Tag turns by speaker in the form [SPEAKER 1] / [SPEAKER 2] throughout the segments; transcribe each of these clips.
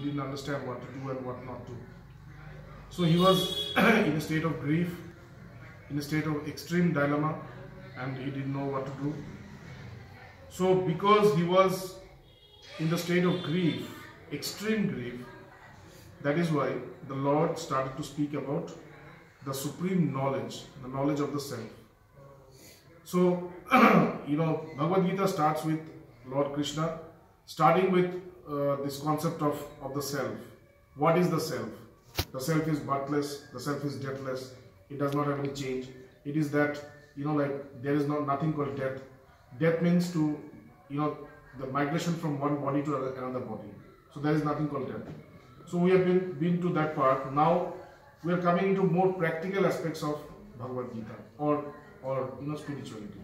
[SPEAKER 1] he didn't understand what to do and what not to. So he was in a state of grief, in a state of extreme dilemma, and he didn't know what to do. So because he was in the state of grief, extreme grief, that is why the Lord started to speak about the supreme knowledge, the knowledge of the self. So, you know, Bhagavad Gita starts with Lord Krishna, starting with uh, this concept of, of the self. What is the self? The self is birthless, the self is deathless, it does not have any change. It is that, you know, like there is not nothing called death. Death means to, you know, the migration from one body to another body. So there is nothing called death. So we have been, been to that part. Now we are coming into more practical aspects of Bhagavad Gita or, or you know, spirituality.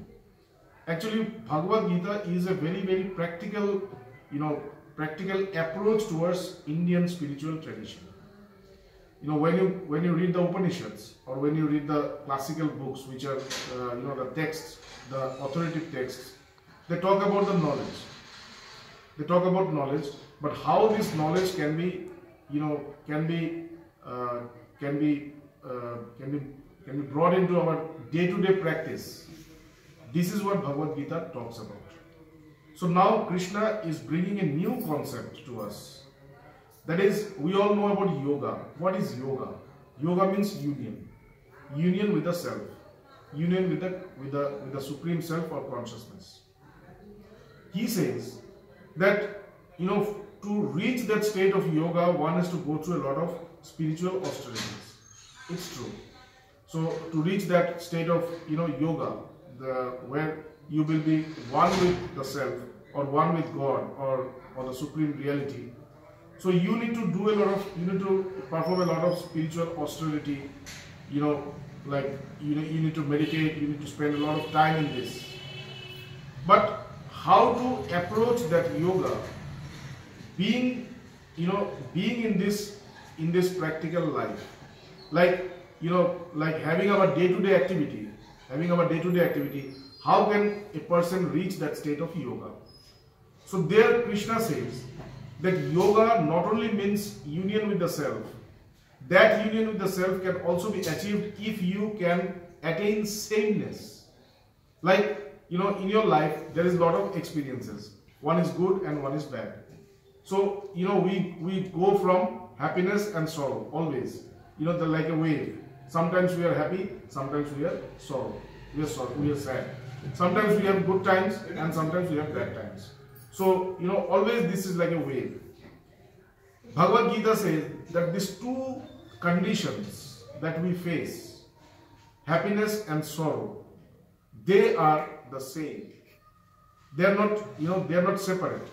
[SPEAKER 1] Actually, Bhagavad Gita is a very, very practical, you know, practical approach towards Indian spiritual tradition. You know, when you when you read the Upanishads or when you read the classical books, which are uh, you know the texts, the authoritative texts, they talk about the knowledge. They talk about knowledge, but how this knowledge can be, you know, can be uh, can be uh, can be can be brought into our day-to-day -day practice. This is what Bhagavad Gita talks about. So now Krishna is bringing a new concept to us. That is, we all know about yoga. What is yoga? Yoga means union. Union with the self. Union with the with the with the supreme self or consciousness. He says that you know to reach that state of yoga, one has to go through a lot of spiritual austerities. It's true. So to reach that state of you know yoga, the where you will be one with the self or one with God or or the supreme reality. So you need to do a lot of you need to perform a lot of spiritual austerity. You know, like you you need to meditate. You need to spend a lot of time in this. But how to approach that yoga? Being you know, being in this in this practical life. Like, you know, like having our day-to-day -day activity, having our day-to-day -day activity, how can a person reach that state of yoga? So there Krishna says that yoga not only means union with the self, that union with the self can also be achieved if you can attain sameness. Like, you know, in your life, there is a lot of experiences. One is good and one is bad. So, you know, we, we go from happiness and sorrow always you know they're like a wave sometimes we are happy sometimes we are sorrow we are sorrow we are sad sometimes we have good times and sometimes we have bad times so you know always this is like a wave bhagavad gita says that these two conditions that we face happiness and sorrow they are the same. They are not you know they are not separate.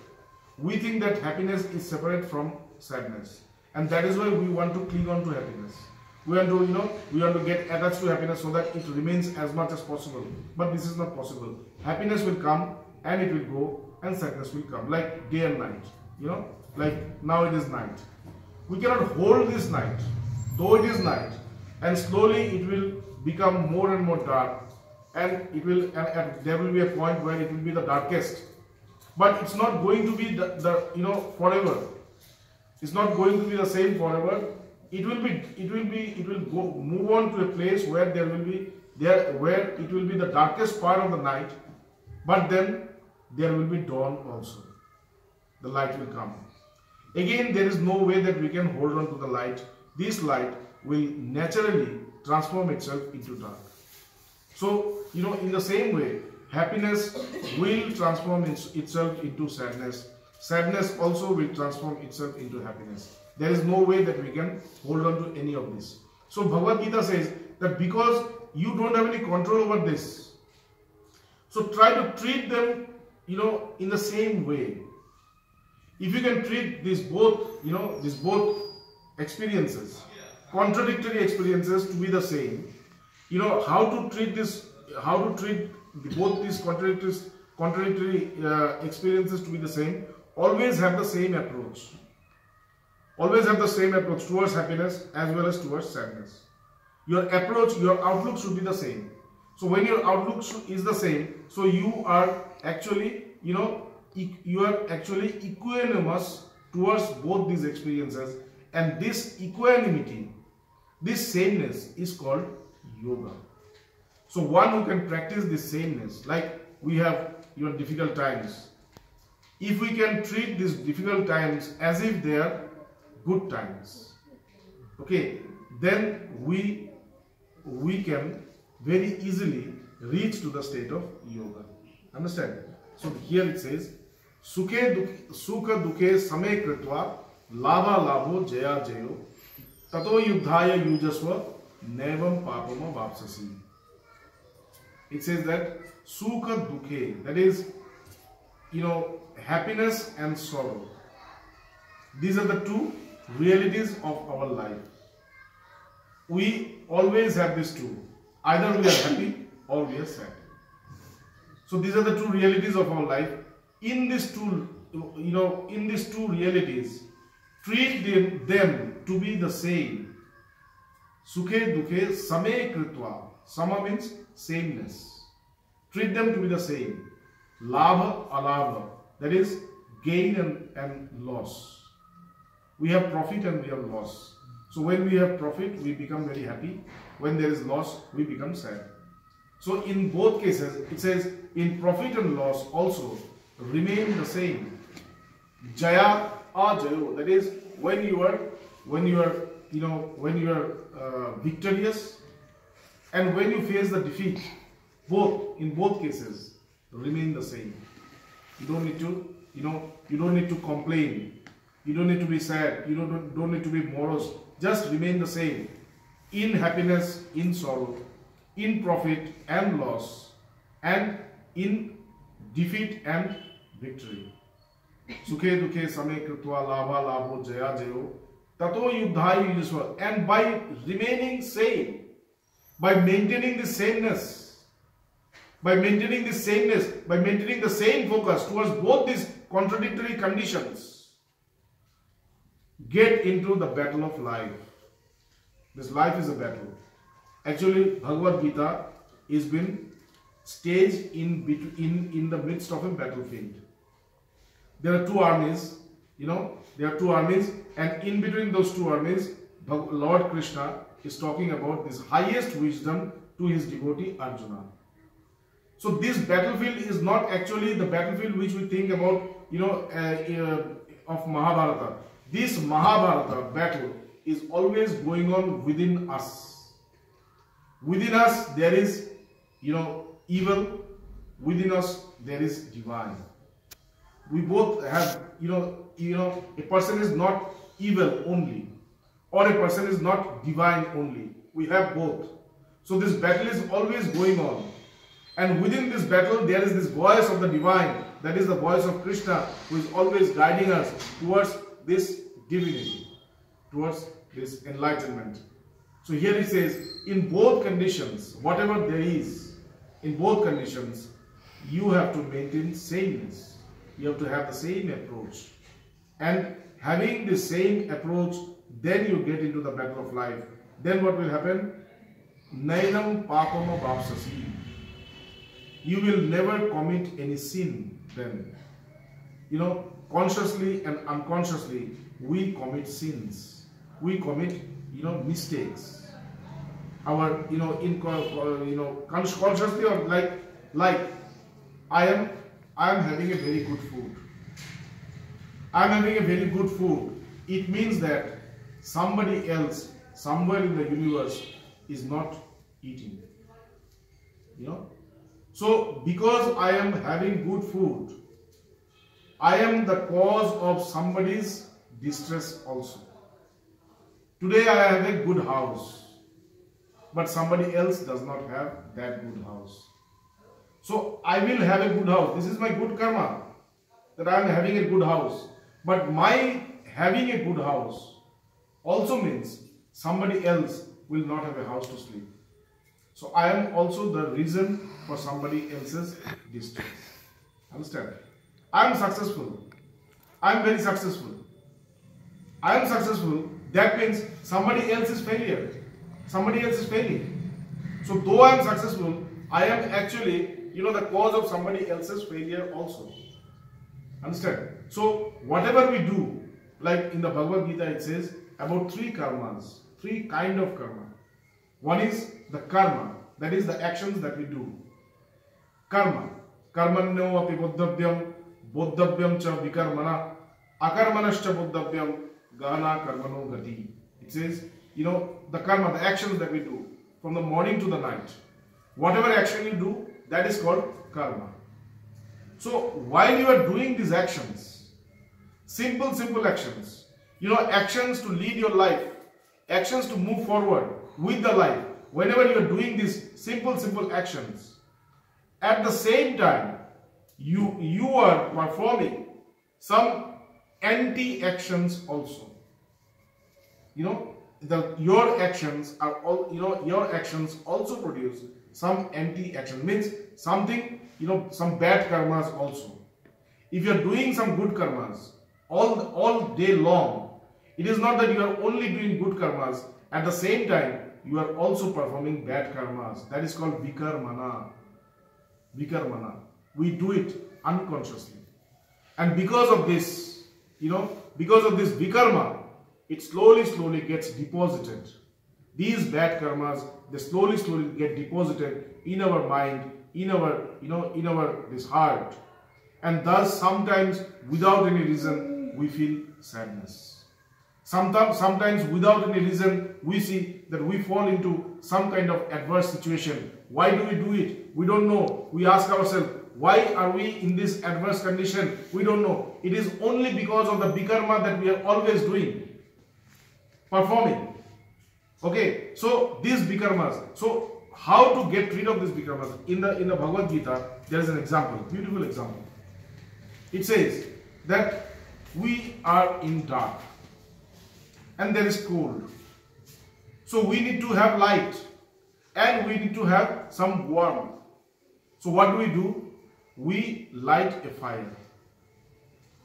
[SPEAKER 1] We think that happiness is separate from sadness. And that is why we want to cling on to happiness. We want to you know we want to get attached to happiness so that it remains as much as possible. But this is not possible. Happiness will come and it will go and sadness will come. Like day and night you know? Like now it is night. We cannot hold this night. Though it is night and slowly it will become more and more dark and it will and, and there will be a point where it will be the darkest. But it's not going to be the, the you know forever. It's not going to be the same forever. It will be, it will be, it will go move on to a place where there will be there where it will be the darkest part of the night, but then there will be dawn also. The light will come. Again, there is no way that we can hold on to the light. This light will naturally transform itself into dark. So, you know, in the same way, happiness will transform itself into sadness sadness also will transform itself into happiness. There is no way that we can hold on to any of this. So Bhagavad Gita says that because you don't have any control over this, so try to treat them, you know, in the same way. If you can treat these both, you know, these both experiences, contradictory experiences to be the same, you know, how to treat this, how to treat both these contradictory, contradictory uh, experiences to be the same, always have the same approach. Always have the same approach towards happiness as well as towards sadness. Your approach, your outlook should be the same. So when your outlook is the same, so you are actually, you know, you are actually equanimous towards both these experiences and this equanimity, this sameness is called yoga. So one who can practice this sameness, like we have your difficult times, if we can treat these difficult times as if they are good times, okay, then we we can very easily reach to the state of yoga. Understand? So here it says, Sukhe Sukha Dukhe Same Kritva Lava Lavo Jaya Jayo Tato Yudhaya Yujaswa Nevam Papama Vapsasi. It says that Sukha Dukhe, that is, you know, happiness and sorrow. These are the two realities of our life. We always have these two. Either we are happy or we are sad. So these are the two realities of our life. In these two, you know, in these two realities, treat them, them to be the same. Sukhe dukhe same kritva. Sama means sameness. Treat them to be the same. Labha alabha. That is gain and, and loss. We have profit and we have loss. So when we have profit, we become very happy. When there is loss, we become sad. So in both cases, it says in profit and loss also remain the same. Jaya ajayo. That is when you are when you are you know when you are uh, victorious and when you face the defeat. Both in both cases remain the same. You don't need to you know you don't need to complain. You don't need to be sad. You don't don't need to be morose. Just remain the same in happiness, in sorrow, in profit and loss, and in defeat and victory. Sukhe dukhe same kritva lava lavo jaya jayo tato yuddhai yujasva. And by remaining same, by maintaining the sameness, by maintaining the sameness, by maintaining the same focus towards both these contradictory conditions, get into the battle of life. This life is a battle. Actually, Bhagavad Gita is been staged in, in, in the midst of a battlefield. There are two armies, you know, there are two armies and in between those two armies, Lord Krishna is talking about this highest wisdom to his devotee Arjuna. So this battlefield is not actually the battlefield which we think about, you know, uh, uh, of Mahabharata. This Mahabharata battle is always going on within us Within us there is, you know, evil. Within us there is divine. We both have, you know, you know, a person is not evil only, or a person is not divine only. We have both. So this battle is always going on. And within this battle, there is this voice of the divine, that is the voice of Krishna, who is always guiding us towards this divinity, towards this enlightenment. So here he says, in both conditions, whatever there is, in both conditions, you have to maintain sameness. You have to have the same approach. And having the same approach, then you get into the battle of life. Then what will happen? Nainam papama vapsasi. You will never commit any sin then. You know, consciously and unconsciously, we commit sins. We commit you know mistakes our you know in uh, you know consciously or like like i am i am having a very good food. I am having a very good food. It means that somebody else somewhere in the universe is not eating you know? So because i am having good food i am the cause of somebody's distress also. Today I have a good house, but somebody else does not have that good house. So I will have a good house. This is my good karma that I am having a good house. But my having a good house also means somebody else will not have a house to sleep. So I am also the reason for somebody else's distress. Understand? I am successful. I am very successful. I am successful that means somebody else is failure. Somebody else is failing. So though I am successful, I am actually, you know, the cause of somebody else's failure also. Understand? So whatever we do, like in the Bhagavad Gita it says about three karmas, three kind of karma. One is the karma, that is the actions that we do. Karma. Karmanyo api buddhavyam, buddhavyam cha vikarmana, akarmanascha buddhavyam, gana karmano gati. It says, you know, the karma, the actions that we do from the morning to the night. Whatever action you do, that is called karma. So while you are doing these actions, simple, simple actions, you know, actions to lead your life, actions to move forward with the life, whenever you are doing these simple, simple actions, at the same time, you, you are performing some anti-actions also. You know, the, your actions are all, you know, your actions also produce some anti-action, means something you know some bad karmas also. If you are doing some good karmas all all day long it is not that you are only doing good karmas. At the same time you are also performing bad karmas. That is called vikarmana. Vikarmana. We do it unconsciously. And because of this you know because of this vikarma it slowly slowly gets deposited these bad karmas they slowly slowly get deposited in our mind in our, you know, in our this heart. And thus sometimes without any reason we feel sadness. Sometimes, sometimes without any reason we see that we fall into some kind of adverse situation. Why do we do it? We don't know. We ask ourselves, why are we in this adverse condition? We don't know. It is only because of the bikarma that we are always doing, performing. Okay, so these bikarmas. So how to get rid of this vikarmas. In the in the Bhagavad Gita, there is an example, beautiful example. It says that we are in dark and there is cold. So we need to have light and we need to have some warmth. So what do we do? We light a fire.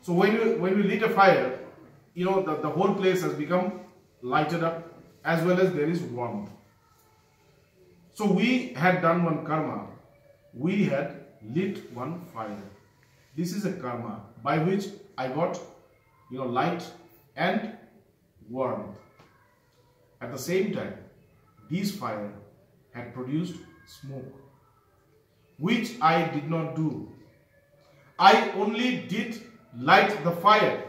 [SPEAKER 1] So when we, when we lit a fire, you know, the, the whole place has become lighted up as well as there is warmth. So we had done one karma. We had lit one fire. This is a karma by which I got, you know, light and warmth. At the same time, this fire had produced smoke, which I did not do. I only did light the fire.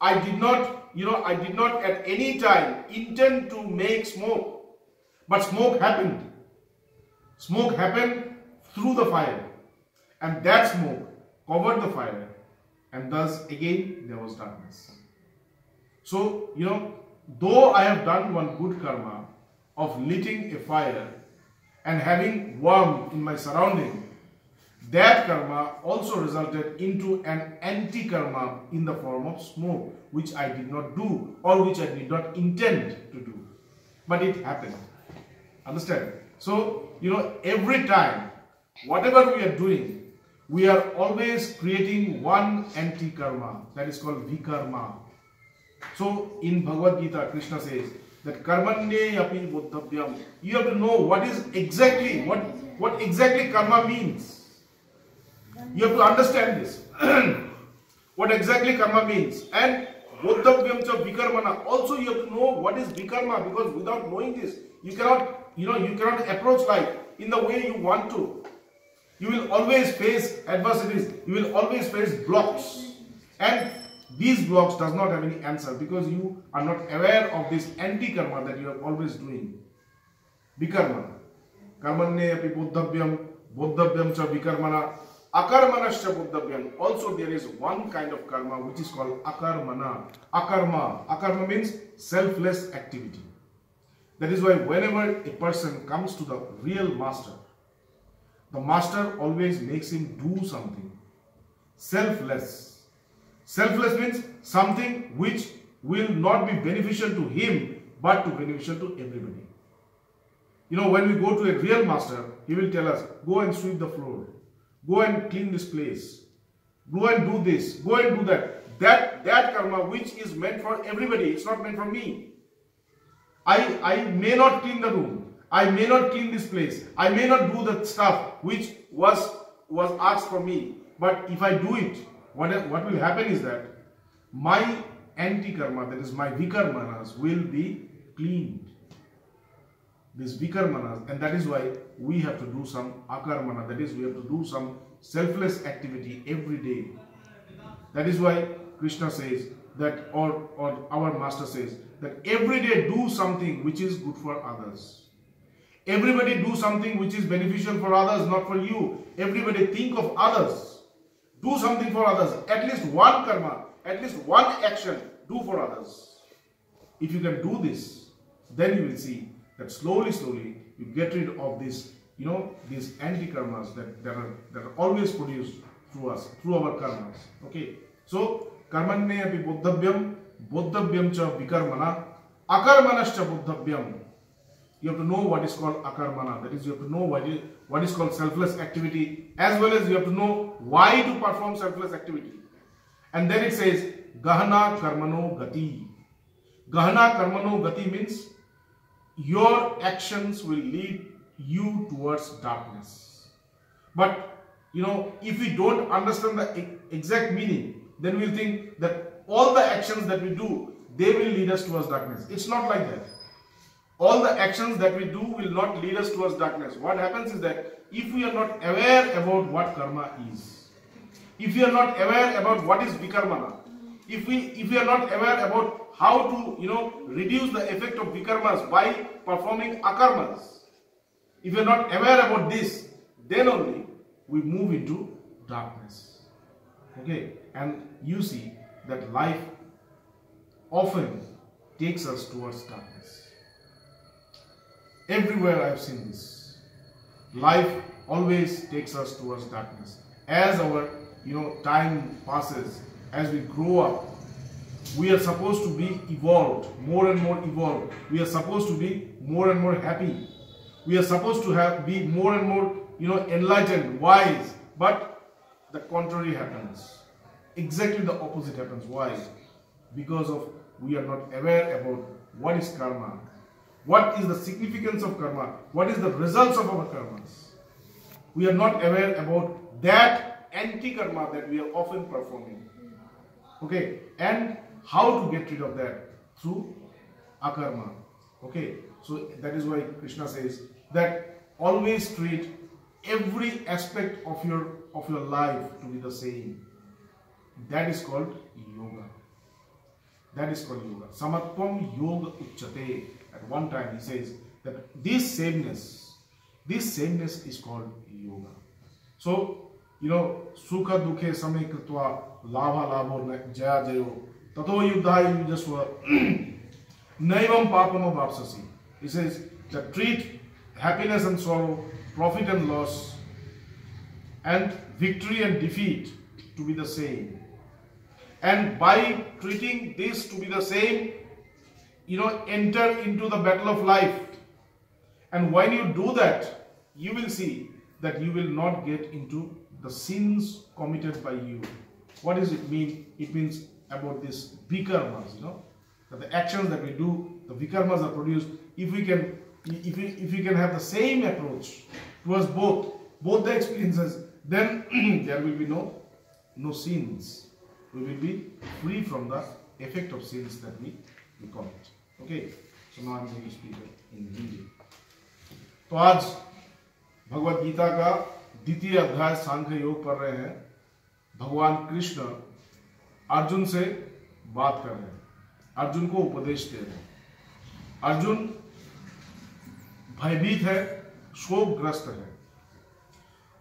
[SPEAKER 1] I did not, you know, I did not at any time intend to make smoke. But smoke happened. Smoke happened through the fire and that smoke covered the fire and thus again there was darkness. So, you know, though I have done one good karma of lighting a fire and having warmth in my surrounding, that karma also resulted into an anti-karma in the form of smoke, which I did not do or which I did not intend to do. But it happened. Understand? So, you know, every time, whatever we are doing, we are always creating one anti-karma. That is called vikarma. So, in Bhagavad Gita, Krishna says that karmanye api buddhavyam. You have to know what is exactly, what, what exactly karma means. You have to understand this. what exactly karma means. And buddhavyam cha vikarmana. Also, you have to know what is vikarma because without knowing this, you cannot you know, you cannot approach life in the way you want to. You will always face adversities. You will always face blocks. And these blocks does not have any answer because you are not aware of this anti-karma that you are always doing. Vikarma. Karmanne api buddhavyam, buddhavyam cha vikarmana, akarmanascha buddhavyam. Also there is one kind of karma which is called akarmana. Akarma. Akarma means selfless activity. That is why whenever a person comes to the real master, the master always makes him do something selfless. Selfless means something which will not be beneficial to him but to beneficial to everybody. You know, when we go to a real master, he will tell us, go and sweep the floor, go and clean this place, go and do this, go and do that. That, that karma which is meant for everybody, it's not meant for me. I, I may not clean the room. I may not clean this place. I may not do the stuff which was, was asked for me. But if I do it, what, what will happen is that my anti-karma, that is my vikarmanas, will be cleaned. These vikarmanas, and that is why we have to do some akarmana, that is, we have to do some selfless activity every day. That is why Krishna says that, or, or our master says, that every day do something which is good for others. Everybody do something which is beneficial for others, not for you. Everybody think of others. Do something for others. At least one karma, at least one action, do for others. If you can do this, then you will see that slowly, slowly, you get rid of this, you know, these anti-karmas that, that, are, that are always produced through us, through our karmas. Okay. So, karmanye api buddhavyam, buddhavyam cha vikarmana, akarmanascha buddhavyam. You have to know what is called akarmana. That is, you have to know what is, what is called selfless activity, as well as you have to know why to perform selfless activity. And then it says, Gahana karmano gati. Gahana karmano gati means your actions will lead you towards darkness. But, you know, if we don't understand the exact meaning, then we'll think that all the actions that we do, they will lead us towards darkness. It's not like that all the actions that we do will not lead us towards darkness. What happens is that if we are not aware about what karma is, if we are not aware about what is vikarmana, if we if we are not aware about how to you know reduce the effect of vikarmas by performing akarmas, if we are not aware about this, then only we move into darkness. Okay, and you see that life often takes us towards darkness. Everywhere I've seen this. Life always takes us towards darkness. As our you know time passes, as we grow up, we are supposed to be evolved, more and more evolved. We are supposed to be more and more happy. We are supposed to have be more and more you know enlightened, wise. But the contrary happens. Exactly the opposite happens. Why? Because of we are not aware about what is karma, what is the significance of karma? What is the results of our karmas? We are not aware about that anti-karma that we are often performing. Okay, and how to get rid of that? Through akarma. Okay, so that is why Krishna says that always treat every aspect of your of your life to be the same. That is called yoga. That is called yoga. Samatvam yoga uchate. At one time he says that this sameness, this sameness is called yoga. So, you know, sukha dukhe samay kritva lava lavo jaya jayo tato yuddhaya yujasva naivam papama vapsasi. He says that treat happiness and sorrow, profit and loss, and victory and defeat to be the same. And by treating this to be the same, you know, enter into the battle of life. And when you do that, you will see that you will not get into the sins committed by you. What does it mean? It means about this vikarmas, you know, that the actions that we do, the vikarmas are produced. If we can, if we, if we can have the same approach towards both, both the experiences, then there will be no, no sins. We will be free from the effect of sins that we, we commit. Okay so now I am going to speak in Hindi तो आज भगवत गीता का द्वितीय अध्याय सांख्य योग पढ़ रहे हैं। भगवान कृष्ण अर्जुन से बात कर रहे हैं। अर्जुन को उपदेश दे रहे हैं। अर्जुन भयभीत है, शोकग्रस्त है।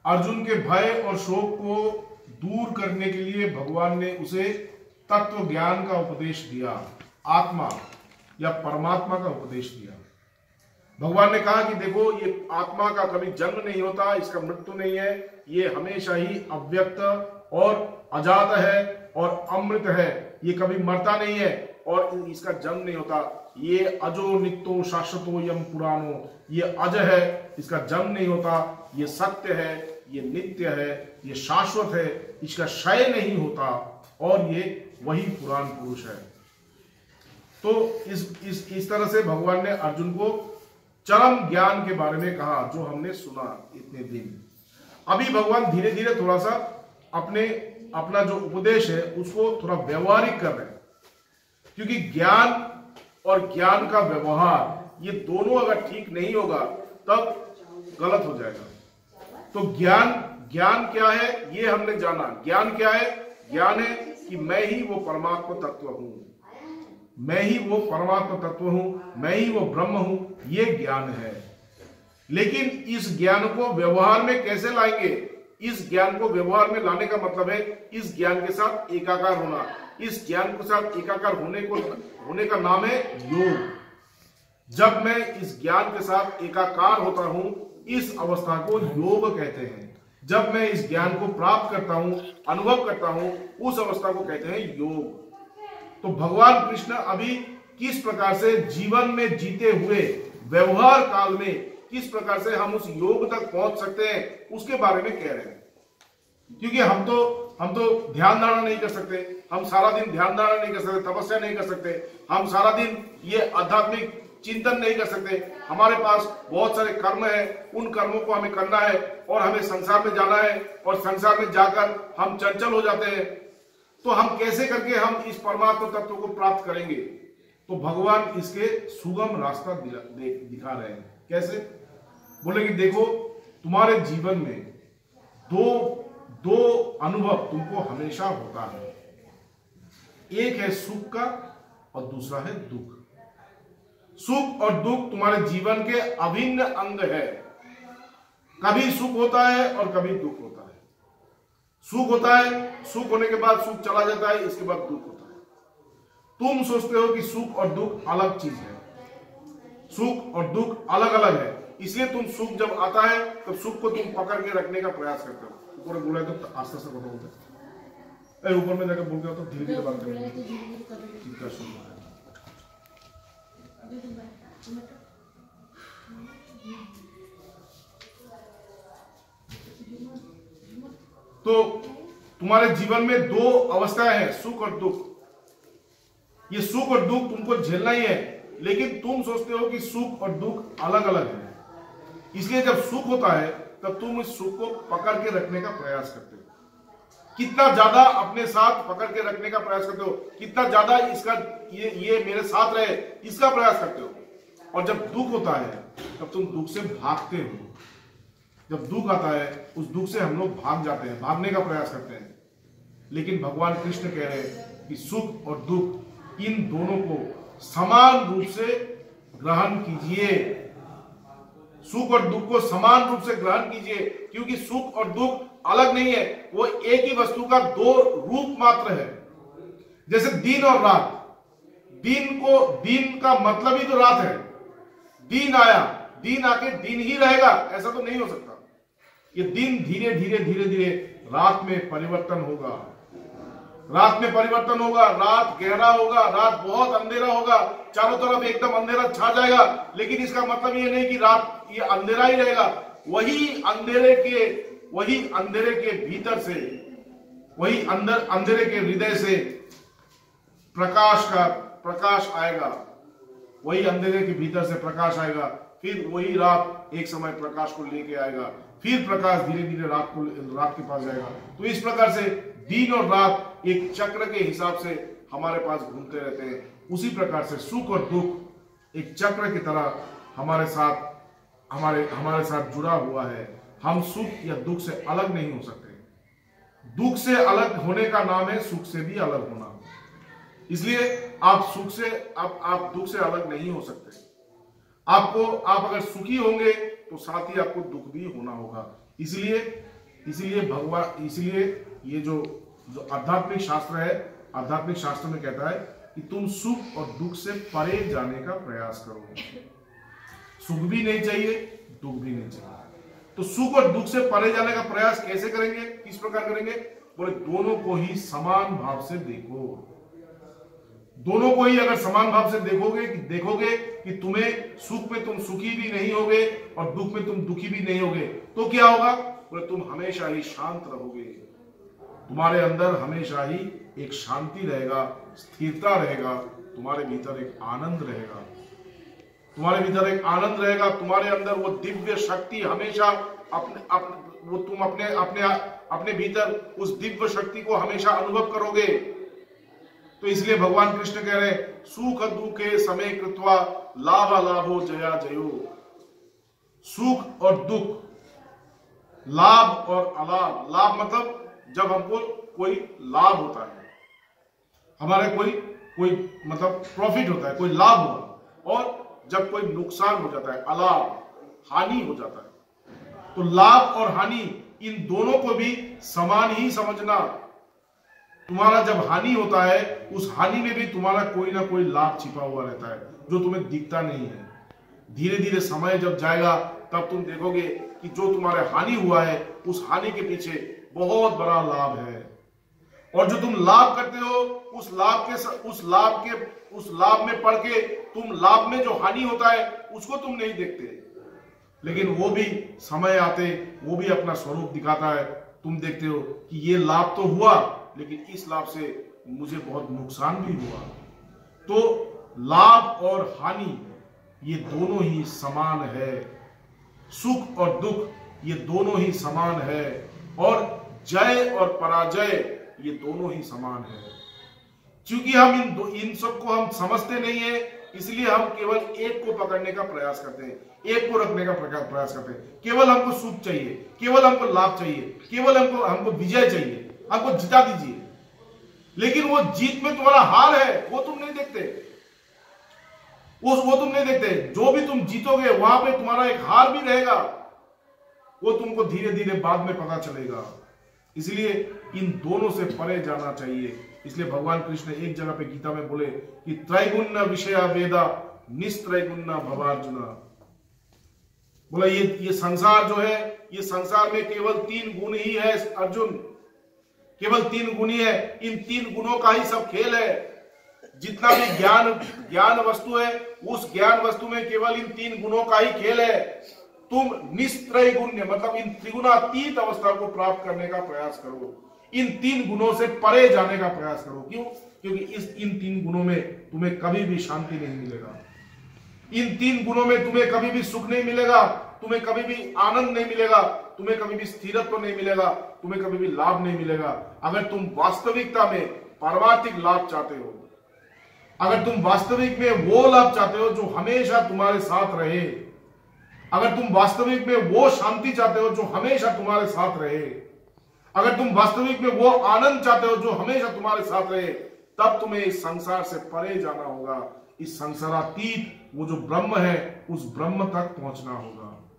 [SPEAKER 1] अर्जुन के भय और शोक को दूर करने के लिए भगवान ने उसे तत्व ज्ञान का उपदेश दिया, आत्मा या परमात्मा का उपदेश दिया। भगवान ने कहा कि देखो, ये आत्मा का कभी जन्म नहीं होता, इसका मृत्यु नहीं है, ये हमेशा ही अव्यक्त और अजात है और अमृत है। ये कभी मरता नहीं है और इसका जन्म नहीं होता। ये अजो नित्यो शाश्वतो यम पुराणो। ये अज है, इसका जन्म नहीं होता। ये सत्य है, ये नित्य है, ये शाश्वत है, इसका क्षय नहीं होता और ये वही पुराण पुरुष है। तो इस इस इस तरह से भगवान ने अर्जुन को चरम ज्ञान के बारे में कहा जो हमने सुना इतने दिन। अभी भगवान धीरे धीरे थोड़ा सा अपने, अपना जो उपदेश है, उसको थोड़ा व्यवहारिक कर रहे हैं। क्योंकि ज्ञान और ज्ञान का व्यवहार, ये दोनों अगर ठीक नहीं होगा, तब गलत हो जाएगा। तो ज्ञान ज्ञान क्या है, ये हमने जाना। ज्ञान क्या है? ज्ञान है कि मैं ही वो परमात्मा तत्व हूँ। मैं ही वो परमात्मा तत्व हूँ, मैं ही वो ब्रह्म हूँ, ये ज्ञान है। लेकिन इस ज्ञान को व्यवहार में कैसे लाएँगे? इस ज्ञान को व्यवहार में लाने का मतलब है इस ज्ञान के साथ एकाकार होना। इस ज्ञान के साथ एकाकार होने को, होने का नाम है योग। जब मैं इस ज्ञान के साथ एकाकार होता हूँ, इस अवस्था को योग कहते हैं। जब मैं इस ज्ञान को प्राप्त करता हूँ, अनुभव करता हूँ, उस अवस्था को कहते हैं योग। तो भगवान कृष्ण अभी किस प्रकार से जीवन में जीते हुए, व्यवहार काल में किस प्रकार से हम उस योग तक पहुँच सकते हैं, उसके बारे में कह रहे हैं। क्योंकि हम तो हम तो ध्यान धारणा नहीं कर सकते, हम सारा दिन ध्यान धारणा नहीं कर सकते, तपस्या नहीं कर सकते, हम सारा दिन ये आध्यात्मिक चिंतन नहीं कर सकते। हमारे पास बहुत सारे कर्म है, उन कर्मों को हमें करना है और हमें संसार में जाना है और संसार में जाकर हम चंचल हो जाते हैं। तो हम कैसे करके हम इस परमात्मा तत्व को प्राप्त करेंगे? तो भगवान इसके सुगम रास्ता दिखा रहे हैं। कैसे? बोले कि देखो, तुम्हारे जीवन में दो दो अनुभव तुमको हमेशा होता है। एक है सुख का और दूसरा है दुख। सुख और दुख तुम्हारे जीवन के अभिन्न अंग है। कभी सुख होता है और कभी दुख होता है। सुख होता है सुख होने के बाद सुख चला जाता है इसके बाद दुख होता है। तुम सोचते हो कि सुख और दुख अलग चीज़ है। सुख और दुख अलग अलग है। इसलिए तुम सुख जब आता है तब सुख को तुम पकड़ के रखने का प्रयास करते हो। ऊपर बोला तो आस्था से है। ऊपर में जाकर बोल गया तो धीरे धीरे बात करेंगे। तो तुम्हारे जीवन में दो अवस्थाएँ हैं, सुख और दुख। ये सुख और दुख तुमको झेलना ही है, लेकिन तुम सोचते हो कि सुख और दुख अलग अलग है। इसलिए जब सुख होता है, तब तुम इस सुख को पकड़ के रखने का प्रयास करते हो। कितना ज़्यादा अपने साथ पकड़ के रखने का प्रयास करते हो, कितना ज़्यादा इसका ये ये मेरे साथ रहे, इसका प्रयास करते हो। और जब दुख होता है, तब तुम दुख से भागते हो। जब दुख आता है, उस दुख से हम लोग भाग जाते हैं, भागने का प्रयास करते हैं। लेकिन भगवान कृष्ण कह रहे हैं कि सुख और दुख इन दोनों को समान रूप से ग्रहण कीजिए। सुख और दुख को समान रूप से ग्रहण कीजिए, क्योंकि सुख और दुख अलग नहीं है, वो एक ही वस्तु का दो रूप मात्र है। जैसे दिन और रात। दिन को, दिन का मतलब ही तो रात है। दिन आया, दिन आके दिन ही रहेगा, ऐसा तो नहीं हो सकता। ये दिन धीरे धीरे धीरे धीरे रात में परिवर्तन होगा। रात में परिवर्तन होगा, रात गहरा होगा, रात बहुत अंधेरा होगा, चारों तरफ़ एकदम अंधेरा छा जाएगा। लेकिन इसका मतलब ये नहीं कि रात ये अंधेरा ही रहेगा। वही अंधेरे के, वही अंधेरे के भीतर से, वही अंदर, अंधेरे के हृदय से प्रकाश का, प्रकाश आएगा। वही अंधेरे के भीतर से प्रकाश आएगा। फिर वही रात एक समय प्रकाश को लेके आएगा। फिर प्रकाश धीरे धीरे रात को, रात के पास जाएगा। तो इस प्रकार से दिन और रात एक चक्र के हिसाब से हमारे पास घूमते रहते हैं। उसी प्रकार से सुख और दुख एक चक्र की तरह हमारे साथ, हमारे हमारे साथ जुड़ा हुआ है। हम सुख या दुख से अलग नहीं हो सकते। दुख से अलग होने का नाम है सुख से भी अलग होना। इसलिए आप सुख से, आप आप दुख से अलग नहीं हो सकते। आपको, आप अगर सुखी होंगे तो साथ ही आपको दुख भी होना होगा। इसलिए इसलिए भगवान इसलिए ये जो जो आध्यात्मिक शास्त्र है, आध्यात्मिक शास्त्र में कहता है कि तुम सुख और दुख से परे जाने का प्रयास करो। सुख भी नहीं चाहिए, दुख भी नहीं चाहिए। तो सुख और दुख से परे जाने का प्रयास कैसे करेंगे? किस प्रकार करेंगे? बोले, दोनों को ही समान भाव से देखो। दोनों को ही अगर समान भाव से देखोगे कि देखोगे कि तुम्हें सुख में तुम सुखी भी नहीं होगे और दुख में तुम दुखी भी नहीं होगे तो क्या होगा? बोले, तुम हमेशा ही शांत रहोगे। तुम्हारे अंदर हमेशा ही एक शांति रहेगा, स्थिरता रहेगा, तुम्हारे भीतर एक आनंद रहेगा। तुम्हारे भीतर एक आनंद रहेगा, तुम्हारे अंदर वो दिव्य शक्ति हमेशा अपने अपने, वो तुम अपने अपने अपने भीतर उस दिव्य शक्ति को हमेशा अनुभव करोगे। तो इसलिए भगवान कृष्ण कह रहे, सुख दुखे समय कृत्वा लाभ लाभो जया जयो। सुख और दुख, लाभ और अलाभ। लाभ मतलब जब हमको कोई लाभ होता है, हमारे कोई कोई मतलब प्रॉफिट होता है, कोई लाभ हुआ और जब कोई नुकसान हो जाता है, अलाभ, हानि हो जाता है तो लाभ और हानि इन दोनों को भी समान ही समझना तुम्हारा जब हानि होता है, उस हानि में भी तुम्हारा कोई ना कोई लाभ छिपा हुआ रहता है, जो तुम्हें दिखता नहीं है। धीरे धीरे समय जब जाएगा, तब तुम देखोगे कि जो तुम्हारे हानि हुआ है, उस हानि के पीछे बहुत बड़ा लाभ है। और जो तुम लाभ करते हो, उस लाभ के उस लाभ के, उस लाभ में पढ़ के तुम लाभ में जो हानि होता है, उसको तुम नहीं देखते। लेकिन वो भी समय आते, वो भी अपना स्वरूप दिखाता है। तुम देखते हो कि ये लाभ तो हुआ लेकिन इस लाभ से मुझे बहुत नुकसान भी हुआ। तो लाभ और हानि, ये दोनों ही समान है। सुख और दुख, ये दोनों ही समान है। और जय और पराजय, ये दोनों ही समान है। क्योंकि हम इन दो, इन सबको हम समझते नहीं है, इसलिए हम केवल एक को पकड़ने का प्रयास करते हैं। एक को रखने का प्रयास करते हैं। केवल हमको सुख चाहिए, केवल हमको लाभ चाहिए, केवल हमको हमको विजय चाहिए। हमको जिता दीजिए। लेकिन वो जीत में तुम्हारा हार है, वो तुम नहीं देखते। वो वो तुम नहीं देखते। जो भी तुम जीतोगे, वहाँ पे तुम्हारा एक हार भी रहेगा। वो तुमको धीरे धीरे बाद में पता चलेगा। इसलिए इन दोनों से परे जाना चाहिए। इसलिए भगवान कृष्ण एक जगह पे गीता में बोले कि त्रैगुण विषया वेदा निस्त्रैगुण भवार्जुना। बोला, ये ये संसार जो है, ये संसार में केवल तीन गुण ही है, अर्जुन। केवल तीन गुणी है। इन तीन गुणों का ही सब खेल है। जितना भी ज्ञान ज्ञान वस्तु है, उस ज्ञान वस्तु में केवल इन तीन गुणों का ही खेल है। तुम निस्त्रय गुण्य मतलब इन त्रिगुणातीत अवस्था को प्राप्त करने का प्रयास करो। इन तीन गुणों से परे जाने का प्रयास करो। क्यों? क्योंकि इस इन तीन गुणों में तुम्हें कभी भी शांति नहीं मिलेगा। इन तीन गुणों में तुम्हें कभी भी सुख नहीं मिलेगा। तुम्हें कभी भी आनंद नहीं मिलेगा। तुम्हें कभी भी स्थिरत्व नहीं मिलेगा। तुम्हें कभी भी लाभ नहीं मिलेगा। अगर तुम वास्तविकता में पारमार्थिक लाभ चाहते हो, अगर तुम वास्तविक में वो लाभ चाहते हो जो हमेशा तुम्हारे साथ रहे, अगर तुम वास्तविक में वो शांति चाहते हो जो हमेशा तुम्हारे साथ रहे, अगर तुम वास्तविक में वो आनंद चाहते हो जो हमेशा तुम्हारे साथ रहे, तब तुम्हें इस संसार से परे जाना होगा। इस संसारातीत वो जो ब्रह्म है, उस ब्रह्म तक पहुँचना होगा।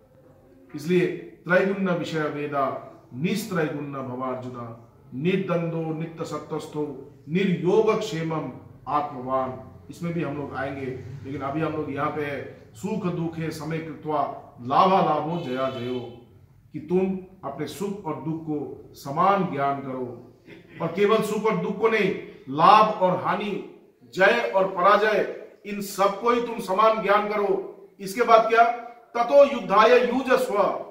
[SPEAKER 1] इसलिए त्रैगुण्य विषय वेदा निस्त्रैगुण्य भवार्जुना निर्दंदो नित्य सत्यस्थो निर्योग क्षेमम आत्मवान। इसमें भी हम लोग आएँगे, लेकिन अभी हम लोग यहाँ पे है। सुख दुखे समय कृत्वा लाभा लाभो, जया जयो। कि तुम अपने सुख और दुख को समान ज्ञान करो। और केवल सुख और दुख को नहीं, लाभ और हानि, जय और पराजय, इन सबको ही तुम समान ज्ञान करो। इसके बाद क्या? ततो युद्धाय युज स्व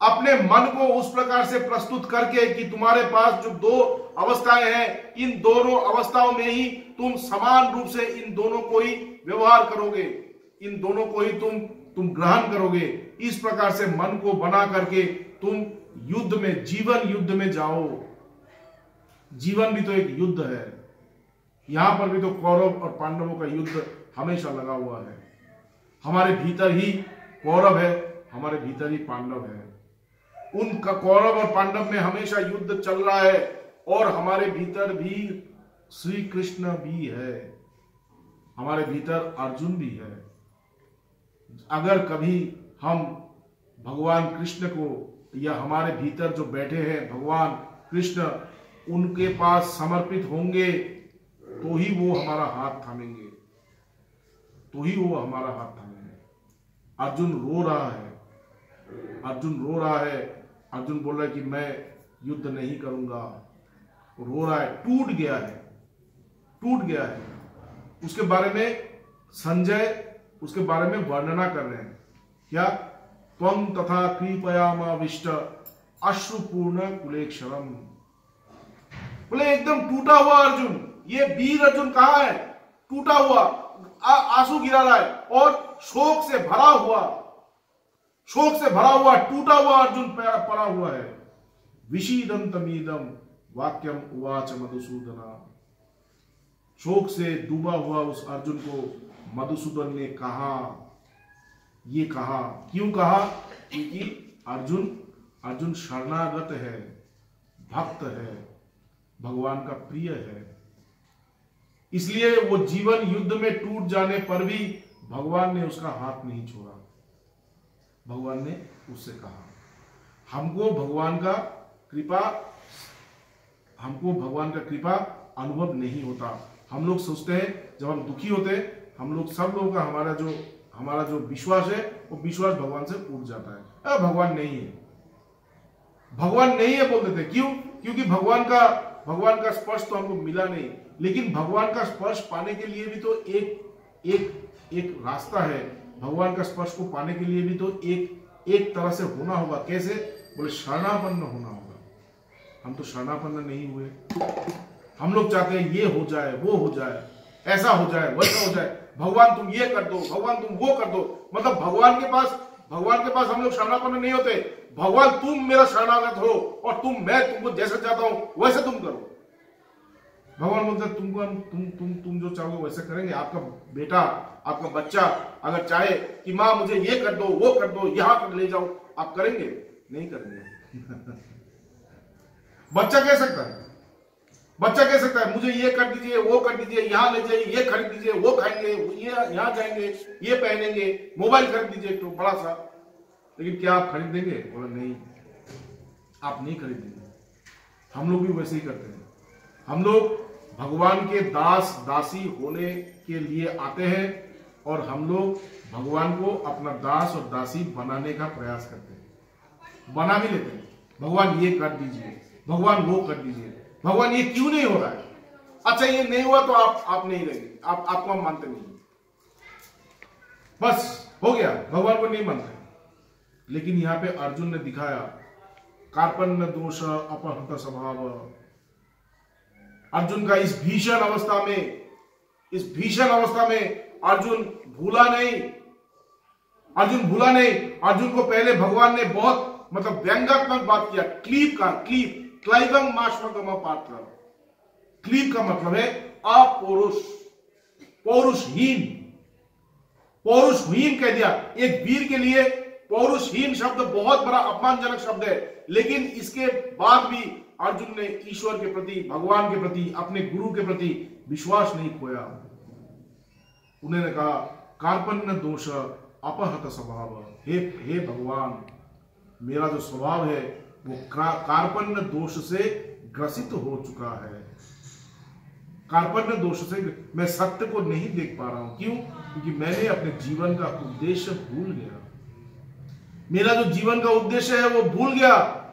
[SPEAKER 1] अपने मन को उस प्रकार से प्रस्तुत करके कि तुम्हारे पास जो दो अवस्थाएँ हैं, इन दोनों अवस्थाओं में ही तुम समान रूप से इन दोनों को ही व्यवहार करोगे। इन दोनों को ही तुम तुम ग्रहण करोगे। इस प्रकार से मन को बना करके तुम युद्ध में, जीवन युद्ध में जाओ। जीवन भी तो एक युद्ध है। यहाँ पर भी तो कौरव और पांडवों का युद्ध हमेशा लगा हुआ है। हमारे भीतर ही कौरव है, हमारे भीतर ही पांडव है। उनका कौरव और पांडव में हमेशा युद्ध चल रहा है और हमारे भीतर भी श्री कृष्ण भी है। हमारे भीतर अर्जुन भी है। अगर कभी हम भगवान कृष्ण को या हमारे भीतर जो बैठे हैं भगवान कृष्ण, उनके पास समर्पित होंगे तो ही वो हमारा हाथ थामेंगे। तो ही वो हमारा हाथ थामेंगे। अर्जुन रो रहा है। अर्जुन रो रहा है। अर्जुन बोल रहा है कि मैं युद्ध नहीं करूँगा। रो रहा है, टूट गया है, टूट गया है। उसके बारे में संजय उसके बारे में वर्णना कर रहे हैं। क्या? त्वम तथा कृपयामाविष्ट अश्रुपूर्ण कुलेक्षरम बोले, एकदम टूटा हुआ अर्जुन। ये वीर अर्जुन कहा है? टूटा हुआ आँसू गिरा रहा है और शोक से भरा हुआ। शोक से भरा हुआ, टूटा हुआ अर्जुन पड़ा हुआ है। विशीदम तमीदम वाक्यम उवाच मधुसूदना। शोक से डूबा हुआ उस अर्जुन को, मधुसूदन ने कहा, ये कहा, क्यों कहा? क्योंकि अर्जुन अर्जुन शरणागत है, भक्त है, भगवान का प्रिय है। इसलिए वो जीवन युद्ध में टूट जाने पर भी भगवान ने उसका हाथ नहीं छोड़ा। भगवान ने उससे कहा। हमको भगवान का कृपा, हमको भगवान का कृपा अनुभव नहीं होता। हम लोग सोचते हैं, जब हम दुखी होते हैं, हम लोग सब लोगों का हमारा जो हमारा जो विश्वास है, वो विश्वास भगवान से उठ जाता है। अरे भगवान नहीं है। भगवान नहीं है बोल देते क्यों? क्योंकि भगवान का भगवान का स्पर्श तो हमको मिला नहीं। लेकिन भगवान का स्पर्श पाने के लिए भी तो एक एक एक रास्ता है। भगवान का स्पर्श को पाने के लिए भी तो एक एक तरह से होना होगा। कैसे? बोले, शरणापन्न होना होगा। हम तो शरणापन्न नहीं हुए। हम लोग चाहते हैं ये हो जाए, वो हो जाए, ऐसा हो जाए, वैसा हो जाए। भगवान तुम ये कर दो, भगवान तुम वो कर दो। मतलब भगवान के पास, भगवान के पास हम लोग शरणापन्न नहीं होते। भगवान तुम मेरा शरणागत हो और तुम, मैं तुमको जैसा चाहता हूँ, वैसे तुम करो। भगवान बोलते तुमको हम, तुम तुम तुम जो चाहोगे वैसे करेंगे। आपका बेटा आपका बच्चा अगर चाहे कि माँ मुझे ये कर दो, वो कर दो, यहाँ कर ले जाओ, आप करेंगे? नहीं करेंगे। बच्चा कह सकता है। बच्चा कह सकता है, मुझे ये कर दीजिए, वो कर दीजिए, यहाँ ले जाइए, ये खरीद दीजिए, वो खाएँगे, ये यहाँ जाएँगे, ये पहनेंगे, मोबाइल खरीद दीजिए तो बड़ा सा। लेकिन क्या आप खरीदेंगे? बोला, नहीं। आप नहीं खरीदेंगे। हम लोग भी वैसे ही करते हैं। हम लोग भगवान के दास, दासी होने के लिए आते हैं। और हम लोग भगवान को अपना दास और दासी बनाने का प्रयास करते हैं। बना भी लेते हैं। भगवान ये कर दीजिए, भगवान वो कर दीजिए। भगवान ये क्यों नहीं हो रहा है? अच्छा ये नहीं हुआ तो आप आप नहीं रहेंगे। आप, आपको हम मानते नहीं बस, हो गया। भगवान को नहीं मानते। लेकिन यहाँ पे अर्जुन ने दिखाया, कार्पण्य दोष अपहृत स्वभाव। अर्जुन का इस भीषण अवस्था में, इस भीषण अवस्था में अर्जुन भूला नहीं। अर्जुन भूला नहीं। अर्जुन को पहले भगवान ने बहुत मतलब व्यंगात्मक बात किया। क्लीप का, क्लीप। क्लाइवंग माश्वगम पात्र। क्लीप का मतलब है अपौरुष। पौरुषहीन। पौरुषहीन कह दिया। एक वीर के लिए पौरुषहीन शब्द बहुत बड़ा अपमानजनक शब्द है। लेकिन इसके बाद भी अर्जुन ने ईश्वर के प्रति, भगवान के प्रति, अपने गुरु के प्रति विश्वास नहीं खोया। उन्होंने कहा कार्पण्य दोष, अपहत स्वभाव। हे हे भगवान, मेरा जो स्वभाव है, वो कार्पण्य दोष से ग्रसित हो चुका है। कार्पण्य दोष से मैं सत्य को नहीं देख पा रहा हूँ। क्यों? क्योंकि मैंने अपने जीवन का उद्देश्य भूल गया। मेरा जो जीवन का उद्देश्य है, वो भूल गया।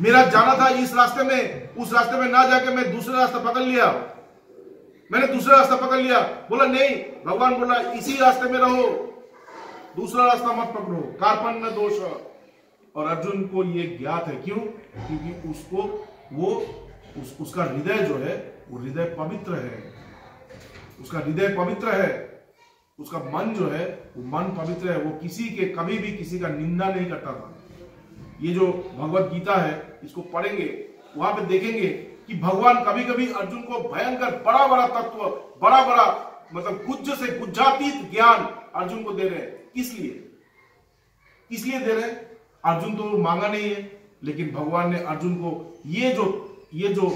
[SPEAKER 1] मेरा जाना था इस रास्ते में, उस रास्ते में ना जाके मैं दूसरा रास्ता पकड़ लिया। मैंने दूसरा रास्ता पकड़ लिया। बोला नहीं भगवान बोला इसी रास्ते में रहो। दूसरा रास्ता मत पकड़ो। कार्पण्य दोष और अर्जुन को ये ज्ञात है। क्यों? क्योंकि उसको वो उस, उसका हृदय जो है वो हृदय पवित्र है। उसका हृदय पवित्र है। उसका मन जो है वो मन पवित्र है। वो किसी के कभी भी किसी का निंदा नहीं करता था। ये जो भगवत गीता है इसको पढ़ेंगे वहाँ पे देखेंगे कि भगवान कभी कभी अर्जुन को भयंकर बड़ा बड़ा तत्व बड़ा बड़ा मतलब गुज्ज से गुज्जातीत ज्ञान अर्जुन को दे रहे हैं। किस लिए? इसलिए दे रहे हैं? अर्जुन तो मांगा नहीं है, लेकिन भगवान ने अर्जुन को ये जो ये जो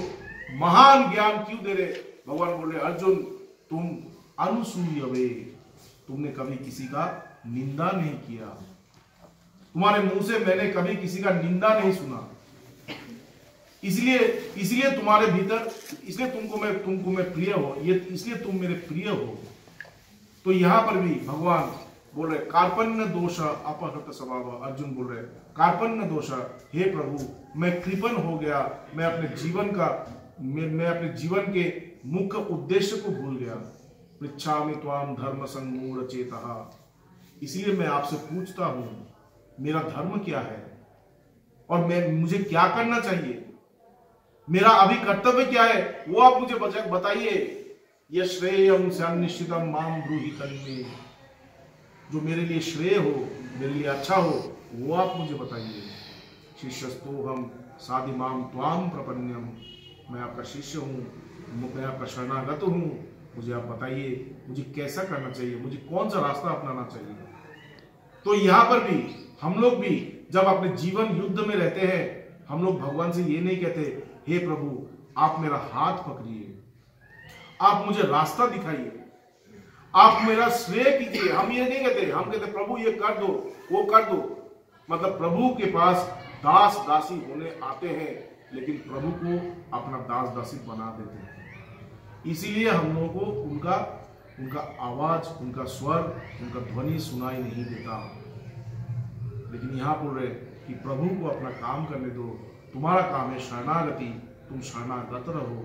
[SPEAKER 1] महान ज्ञान क्यों दे रहे भगवान बोल रहे अर्जुन, तुम अनुसूय तुमने कभी किसी का निंदा नहीं किया। तुम्हारे मुँह से मैंने कभी किसी का निंदा नहीं सुना। इसलिए इसलिए तुम्हारे भीतर इसलिए तुमको मैं तुमको मैं प्रिय हो। ये इसलिए तुम मेरे प्रिय हो। तो यहाँ पर भी भगवान बोल रहे कार्पण्य दोष अपहृत स्वभाव। अर्जुन बोल रहे कार्पण्य दोष हे प्रभु मैं कृपन हो गया। मैं अपने जीवन का मैं, मैं अपने जीवन के मुख्य उद्देश्य को भूल गया। पृछा त्वाम धर्म संगूढ़ चेता। इसलिए मैं आपसे पूछता हूँ मेरा धर्म क्या है? और मैं मुझे क्या करना चाहिए? मेरा अभी कर्तव्य क्या है, वो आप मुझे बताइए। ये श्रेयम से निश्चितम माम ब्रूही जो मेरे लिए श्रेय हो, मेरे लिए अच्छा हो, वो आप मुझे बताइए। शिष्यस्तु हम साधिमाम त्वाम प्रपन्यम मैं आपका शिष्य हूँ, मैं आपका शरणागत हूँ। मुझे आप बताइए, मुझे कैसा करना चाहिए, मुझे कौन सा रास्ता अपनाना चाहिए? तो यहाँ पर भी, हम लोग भी, जब अपने जीवन युद्ध में रहते हैं, हम लोग भगवान से ये नहीं कहते हे प्रभु, आप मेरा हाथ पकड़िए। आप मुझे रास्ता दिखाइए। आप मेरा श्रेय कीजिए। हम ये नहीं कहते, हम कहते, प्रभु, ये कर दो, वो कर दो। मतलब प्रभु के पास दास दासी होने आते हैं, लेकिन प्रभु को अपना दास दासी बना देते हैं। इसीलिए हम लोगों को उनका उनका आवाज़, उनका स्वर, उनका ध्वनि सुनाई नहीं देता। लेकिन यहाँ बोल रहे कि प्रभु को अपना काम करने दो। तुम्हारा काम है शरणागति, तुम शरणागत रहो।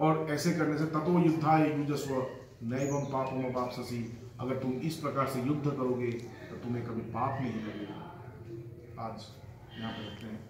[SPEAKER 1] और ऐसे करने से ततो युद्धा युजस्व नैवम पापम ससी अगर तुम इस प्रकार से युद्ध करोगे तो तुम्हें कभी पाप नहीं लगेगा। आज यहाँ पर रखते हैं।